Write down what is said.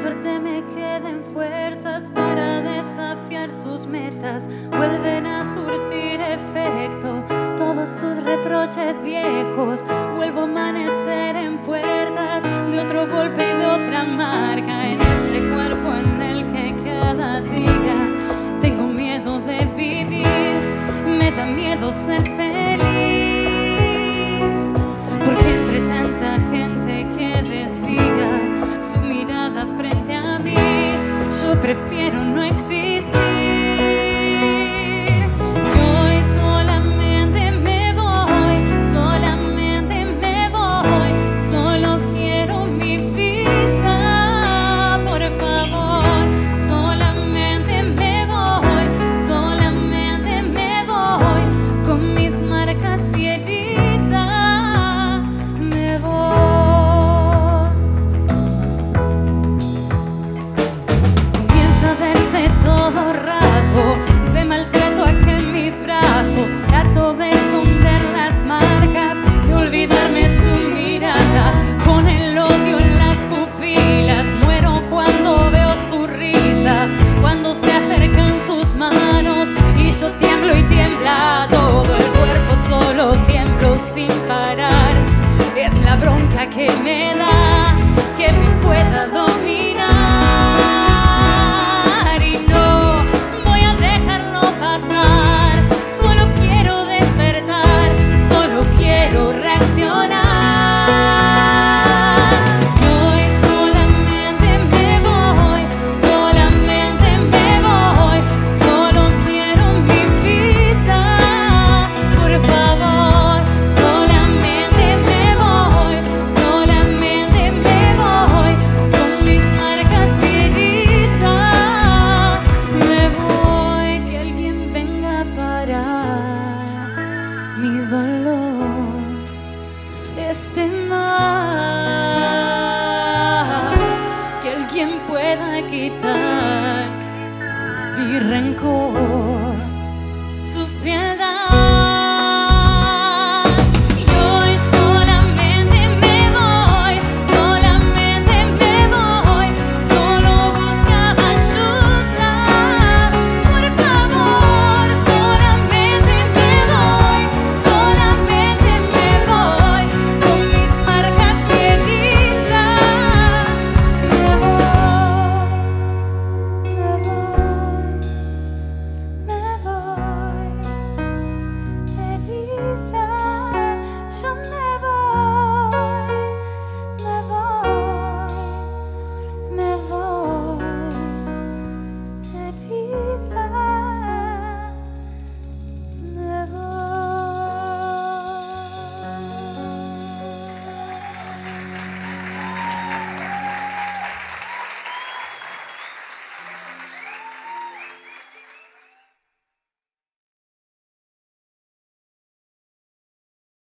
suerte me queden fuerzas para desafiar sus metas. Vuelven a surtir efecto todos sus reproches viejos. Vuelvo a amanecer en puertas de otro golpe, de otra marca. En este cuerpo en el que cada día tengo miedo de vivir. Me da miedo ser feliz. Prefiero no existir. Es la bronca que me da que me pueda dominar mi dolor este mal que alguien pueda quitar mi rencor.